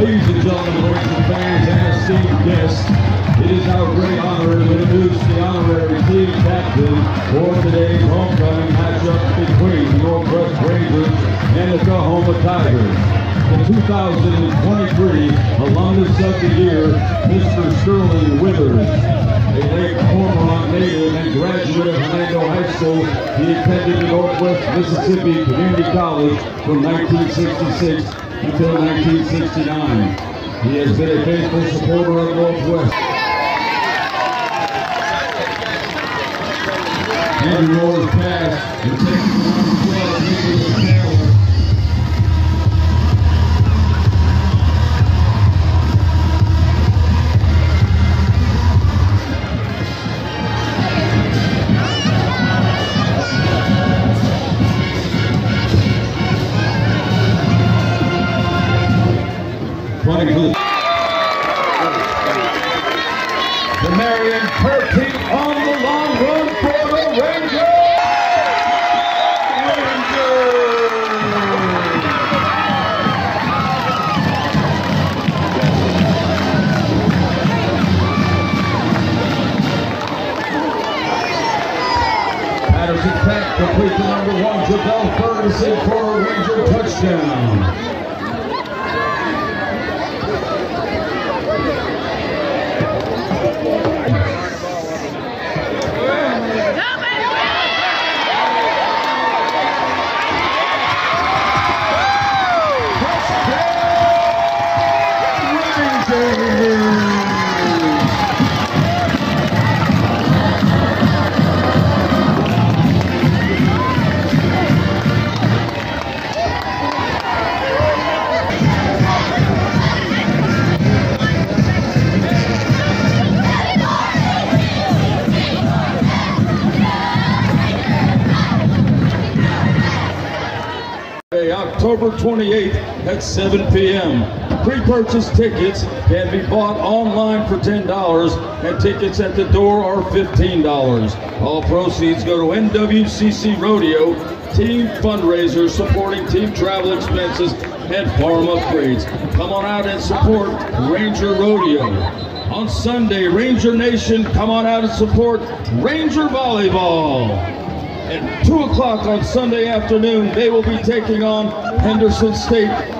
Ladies and gentlemen, Ranger fans and esteemed guests, it is our great honor to introduce the honorary team captain for today's homecoming matchup between the Northwest Rangers and the Coahoma Tigers. The 2023 Alumnus of the Year, Mr. Sterling Withers. A Lake Cormorant native and graduate of Hernando High School, he attended the Northwest Mississippi Community College from 1966 until 1969. He has been a faithful supporter of the Northwest. Andrew Moore's pass Patterson Peck complete the number one Javelle Ferguson for a Ranger touchdown. At 7 p.m. Pre-purchase tickets can be bought online for $10 and tickets at the door are $15. All proceeds go to NWCC Rodeo, team fundraiser supporting team travel expenses and farm upgrades. Come on out and support Ranger Rodeo. On Sunday, Ranger Nation, come on out and support Ranger Volleyball. At 2 o'clock on Sunday afternoon, they will be taking on Henderson State.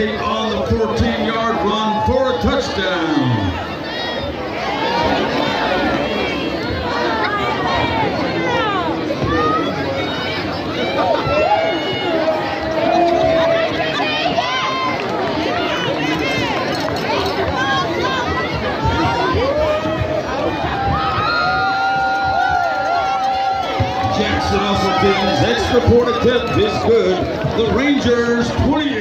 Demarion on the 14-yard run for a touchdown. Jackson Usselton's extra point attempt is good. The Rangers 28.